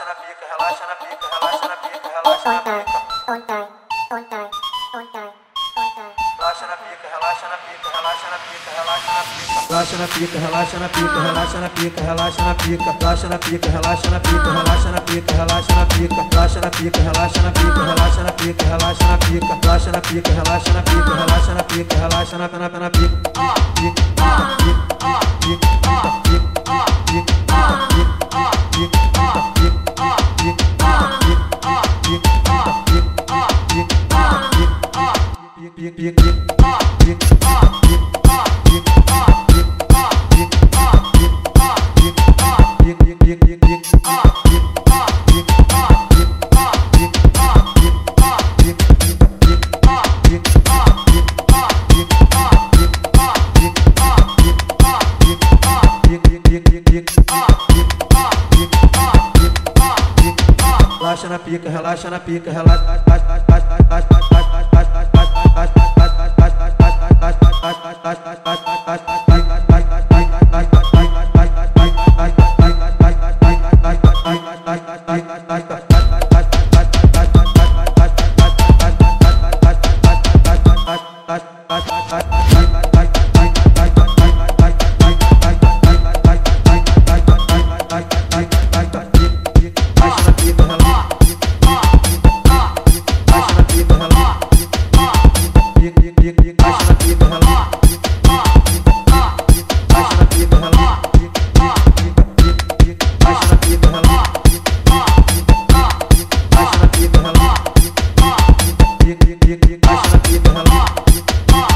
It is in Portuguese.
relaxa na pica, relaxa na pica, relaxa na pica, relaxa na pica. Relaxa na pica, relaxa na pica, relaxa na pica, relaxa na pica. Relaxa na pica, relaxa na pica, relaxa na pica, relaxa na pica. Relaxa na pica, relaxa na pica, relaxa na pica, relaxa na pica. Relaxa na pica, relaxa na pica, relaxa na pica, relaxa na pica. Relaxa na pica, relaxa na pica, relaxa na pica, relaxa na na na pica. Pica, pica, Relaxa na pica, relaxa na pica, relaxa, relaxa, relaxa, relaxa, relaxa. ai, ai, ai, ai. Ah, ah.